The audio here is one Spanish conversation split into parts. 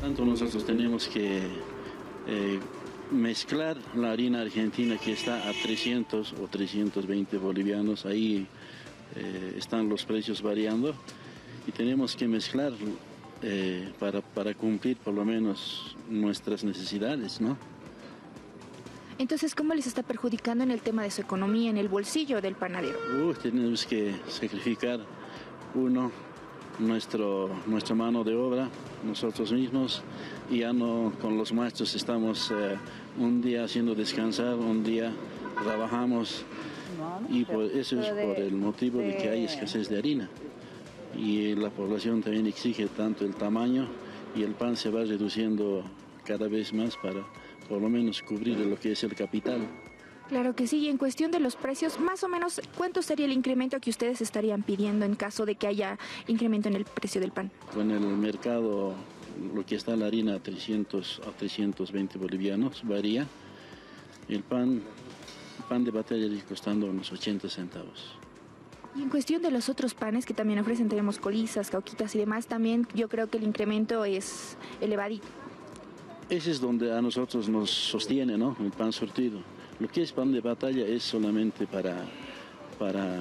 Tanto nosotros tenemos que eh, mezclar la harina argentina que está a 300 o 320 bolivianos, ahí eh, están los precios variando y tenemos que mezclar eh, para, para cumplir por lo menos nuestras necesidades, ¿no? Entonces, ¿cómo les está perjudicando en el tema de su economía, en el bolsillo del panadero? Uh, tenemos que sacrificar uno, nuestro, nuestra mano de obra, nosotros mismos, y ya no con los maestros estamos eh, un día haciendo descansar, un día trabajamos, y por, eso es por el motivo de que hay escasez de harina. Y la población también exige tanto el tamaño y el pan se va reduciendo cada vez más para por lo menos cubrir lo que es el capital. Claro que sí, y en cuestión de los precios, más o menos, ¿cuánto sería el incremento que ustedes estarían pidiendo en caso de que haya incremento en el precio del pan? Con el mercado, lo que está la harina a 300 a 320 bolivianos, varía. El pan, pan de batalla costando unos 80 centavos. Y en cuestión de los otros panes que también ofrecen, tenemos colizas, cauquitas y demás, también yo creo que el incremento es elevadito. Ese es donde a nosotros nos sostiene, ¿no? El pan surtido. Lo que es pan de batalla es solamente para, para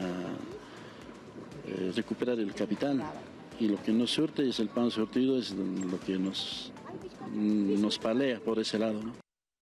eh, recuperar el capital. Y lo que nos surte es el pan surtido, es lo que nos, nos palea por ese lado.